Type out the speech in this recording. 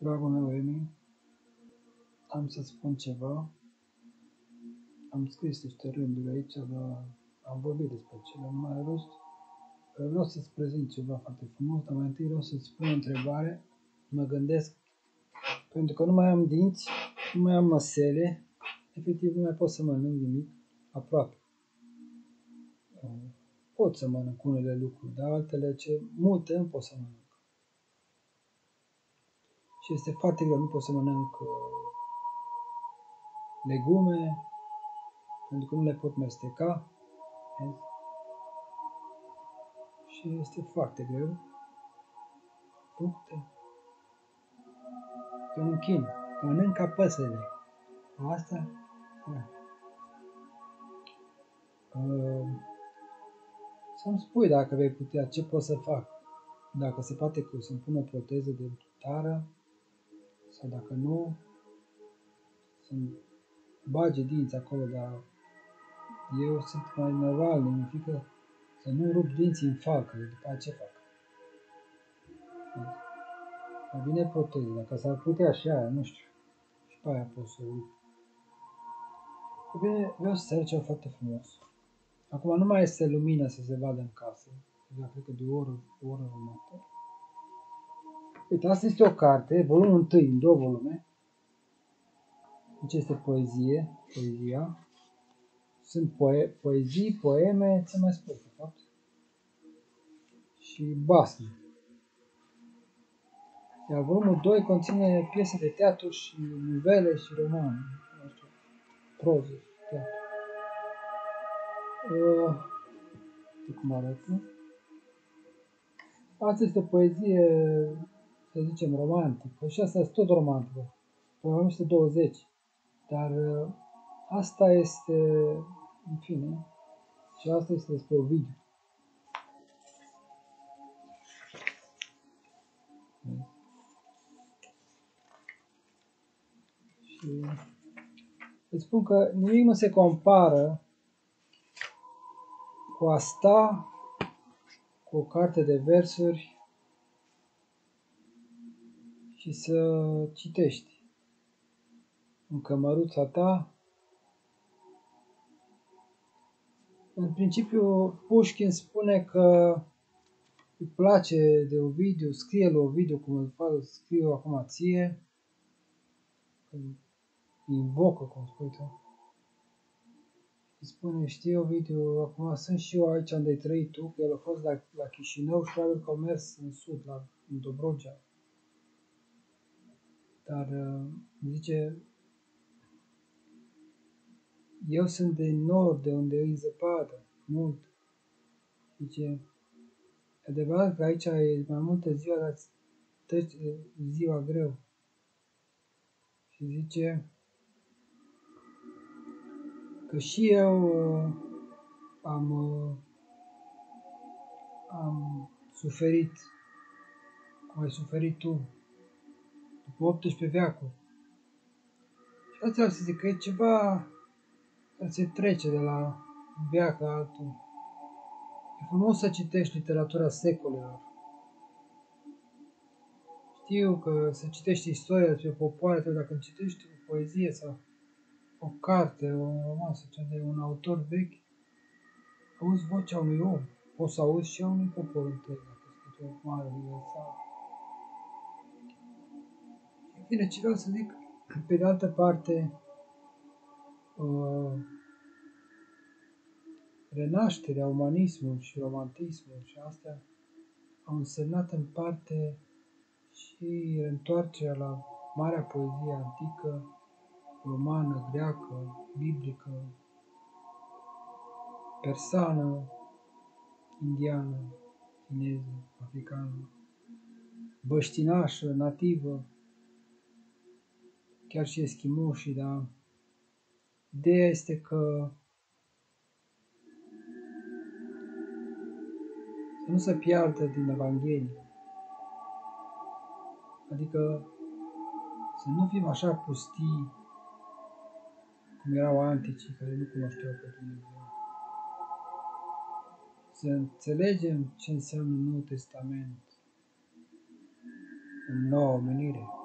Dragul meu, Emi, am să spun ceva. Am scris niște rânduri aici, dar am vorbit despre cele mai rost. Vreau să-ți prezint ceva foarte frumos, dar mai întâi vreau să-ți pun o întrebare. Mă gândesc, pentru că nu mai am dinți, nu mai am măsele, efectiv nu mai pot să mănânc nimic, aproape. Pot să mănânc unele lucruri, dar altele, ce multe nu pot să mănânc și este foarte greu, nu pot să mănânc uh, legume, pentru că nu le pot mesteca. Și este foarte greu. Fructe. E un chin. Mănânc ca păsările. Asta? Da. Uh, să-mi spui dacă vei putea, ce pot să fac. Dacă se poate cu să-mi pun o proteză de tară, sau dacă nu, să-mi bage dinți acolo, dar eu sunt mai normal, mi frică să nu rup dinții în falcă, după aceea ce fac? Mai bine proteză, dacă s-ar putea și aia, nu știu, și pe aia pot să o rup. E bine, vreau să se ceva foarte frumos. Acum nu mai este lumină să se vadă în casă, deja cred că de o oră, o oră următoare. Uite, asta este o carte, volumul 1, în două volume. Deci este poezie, poezia. Sunt poe poezii, poeme, ce mai spus, de fapt. Și basme. Iar volumul 2 conține piese de teatru și novele și romane. Nu știu, proză, teatru. Uh, cum arată? Asta este o poezie să zicem, romantic. Păi și asta este tot romantic. Probabil este 20. Dar uh, asta este, în fine, și asta este despre Ovidiu. Și îți spun că nimic nu se compară cu asta, cu o carte de versuri și să citești în cămăruța ta. În principiu, Pușkin spune că îi place de Ovidiu, scrie lui Ovidiu cum îl fac, scriu acum ție, îi invocă, cum spui tu. Și spune, știi Ovidiu, acum sunt și eu aici unde ai trăit tu, că el a fost la, la Chișinău și probabil că a mers în sud, la în Dobrogea. Dar uh, zice, eu sunt de nord, de unde e zăpadă, mult. Zice, adevărat că aici e mai multă ziua, dar trece ziua greu. Și zice că și eu uh, am, uh, am suferit, cum ai suferit tu, după 18 veacuri. Și asta ar să zic că e ceva care se trece de la veac la altul. E frumos să citești literatura secolelor. Știu că să citești istoria despre popoare, dacă îmi citești o poezie sau o carte, o roman sau de un autor vechi, auzi vocea unui om. Poți să auzi și a unui popor întreg, dacă este o mare universal. Bine, ce vreau să zic, pe de altă parte, uh, renașterea, umanismul și romantismul și astea au însemnat în parte și întoarcerea la marea poezie antică, romană, greacă, biblică, persană, indiană, chineză, africană, băștinașă, nativă, chiar și eschimoșii, da? Ideea este că să nu se piardă din Evanghelie. Adică să nu fim așa pustii cum erau anticii care nu cunoșteau pe Dumnezeu. Să înțelegem ce înseamnă Noul Testament în noua omenire.